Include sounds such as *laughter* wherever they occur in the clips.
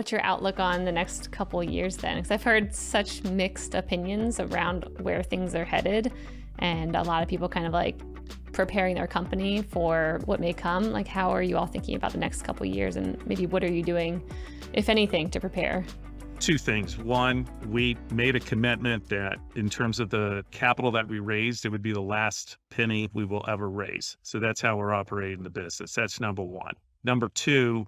What's your outlook on the next couple years then? Because I've heard such mixed opinions around where things are headed, and a lot of people kind of like preparing their company for what may come. Like, how are you all thinking about the next couple years, and maybe what are you doing, if anything, to prepare? two things. One, we made a commitment that in terms of the capital that we raised, it would be the last penny we will ever raise. So that's how we're operating the business. That's number one. Number two,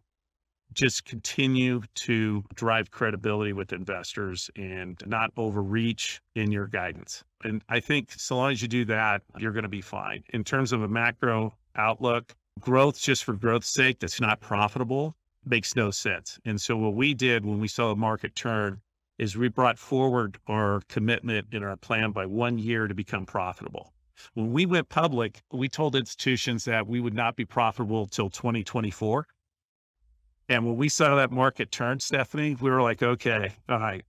just continue to drive credibility with investors and not overreach in your guidance. And I think so long as you do that, you're going to be fine. In terms of a macro outlook, growth just for growth's sake that's not profitable makes no sense. And so what we did when we saw the market turn is we brought forward our commitment in our plan by one year to become profitable. When we went public, we told institutions that we would not be profitable till 2024. And when we saw that market turn, Stephanie, we were like, okay, all right,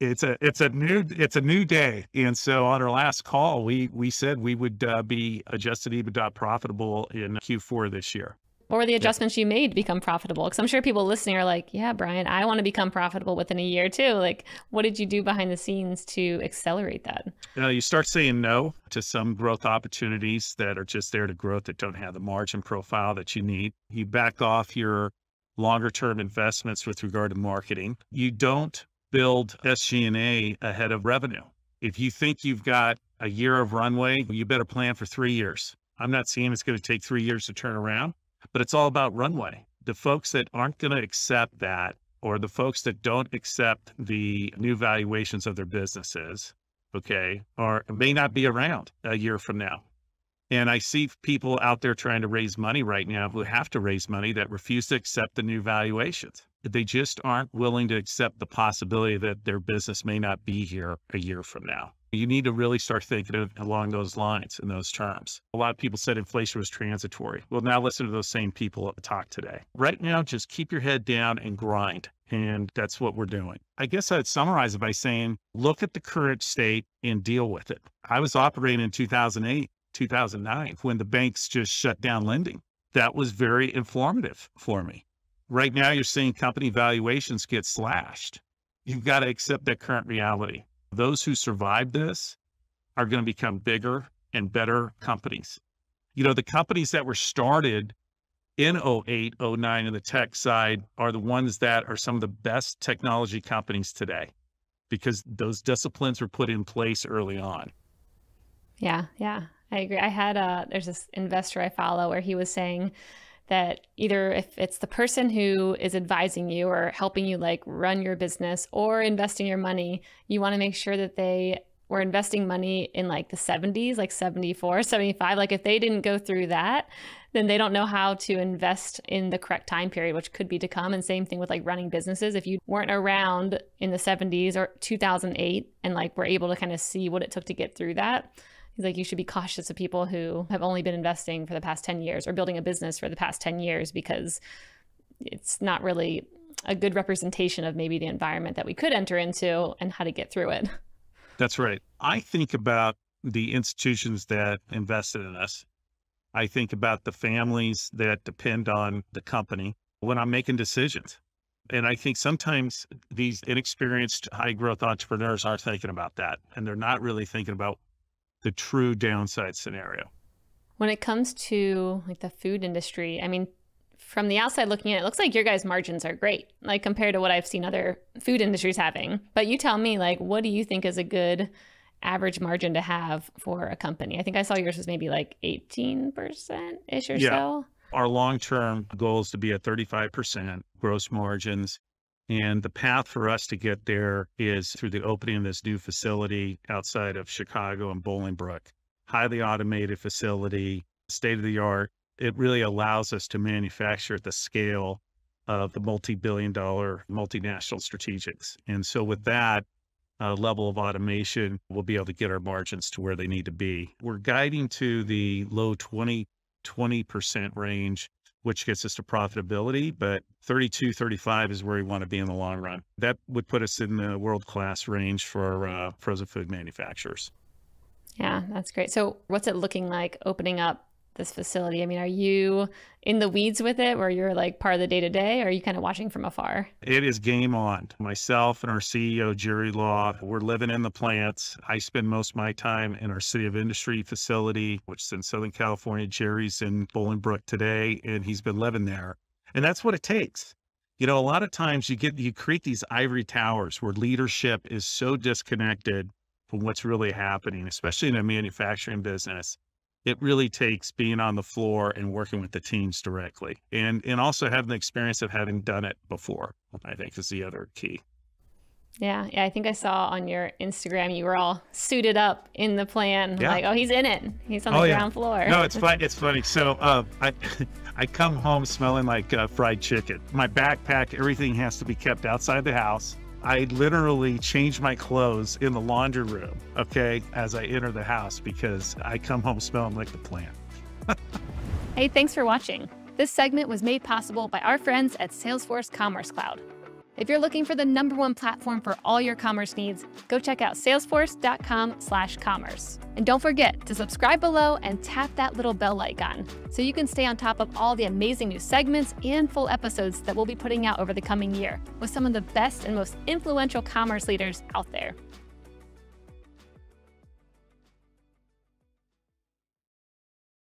it's a it's a new it's a new day. And so on our last call, we we said we would uh, be adjusted EBITDA profitable in Q4 this year. What were the adjustments yeah. you made to become profitable? Because I'm sure people listening are like, yeah, Bryan, I want to become profitable within a year too. Like, what did you do behind the scenes to accelerate that? You know, you start saying no to some growth opportunities that are just there to growth that don't have the margin profile that you need. You back off your longer term investments with regard to marketing. You don't build SG&A ahead of revenue. If you think you've got a year of runway, you better plan for three years. I'm not saying it's going to take three years to turn around, but it's all about runway. The folks that aren't going to accept that, or the folks that don't accept the new valuations of their businesses, okay, or may not be around a year from now. And I see people out there trying to raise money right now who have to raise money that refuse to accept the new valuations. They just aren't willing to accept the possibility that their business may not be here a year from now. You need to really start thinking along those lines in those terms. A lot of people said inflation was transitory. Well, now listen to those same people talk today. Right now, just keep your head down and grind. And that's what we're doing. I guess I'd summarize it by saying, look at the current state and deal with it. I was operating in 2008 2009 when the banks just shut down lending. That was very informative for me. Right now, you're seeing company valuations get slashed. You've got to accept that current reality. Those who survive this are going to become bigger and better companies. You know, the companies that were started in 08, 09 in the tech side are the ones that are some of the best technology companies today because those disciplines were put in place early on. Yeah, yeah. I agree. I had a there's this investor I follow where he was saying that either if it's the person who is advising you or helping you like run your business or investing your money, you want to make sure that they were investing money in like the 70s, like 74, *laughs* 75. Like if they didn't go through that, then they don't know how to invest in the correct time period, which could be to come. And same thing with like running businesses. If you weren't around in the 70s or 2008 and like were able to kind of see what it took to get through that, He's like, you should be cautious of people who have only been investing for the past 10 years or building a business for the past 10 years because it's not really a good representation of maybe the environment that we could enter into and how to get through it. *laughs* That's right. I think about the institutions that invested in us. I think about the families that depend on the company when I'm making decisions. And I think sometimes these inexperienced high growth entrepreneurs aren't thinking about that. And they're not really thinking about the true downside scenario. When it comes to like the food industry, I mean, from the outside looking in, it looks like your guys' margins are great, like compared to what I've seen other food industries having. But you tell me, like, what do you think is a good average margin to have for a company? I think I saw yours was maybe like 18% ish or yeah. so. Our long term goal is to be at 35% gross margins. And the path for us to get there is through the opening of this new facility outside of Chicago and Bolingbrook. Highly automated facility, state of the art. It really allows us to manufacture at the scale of the multi billion dollar multinational strategics. And so, with that uh, level of automation, we'll be able to get our margins to where they need to be. We're guiding to the low 20, 20% range which gets us to profitability, but 32, 35 is where we want to be in the long run. That would put us in the world class range for uh, frozen food manufacturers. Yeah, that's great. So, what's it looking like opening up this facility? I mean, are you in the weeds with it where you're like part of the day to day, are you kind of watching from afar? It is game on. Myself and our CEO, Jerry Law, we're living in the plants. I spend most of my time in our City of Industry facility, which is in Southern California. Jerry's in Bolingbrook today, and he's been living there. And that's what it takes. You know, a lot of times you get, you create these ivory towers where leadership is so disconnected from what's really happening, especially in a manufacturing business it really takes being on the floor and working with the teams directly and and also having the experience of having done it before i think is the other key. Yeah yeah i think i saw on your instagram you were all suited up in the plan yeah. like oh he's in it. He's on the oh, ground yeah. floor. No it's funny it's funny. So uh, i *laughs* i come home smelling like uh, fried chicken. My backpack everything has to be kept outside the house I literally change my clothes in the laundry room, okay, as I enter the house because I come home smelling like the plant. hey, thanks for watching. This segment was made possible by our friends at Salesforce Commerce Cloud. If you're looking for the number one platform for all your commerce needs, go check out salesforce.com/commerce. And don't forget to subscribe below and tap that little bell icon so you can stay on top of all the amazing new segments and full episodes that we'll be putting out over the coming year with some of the best and most influential commerce leaders out there.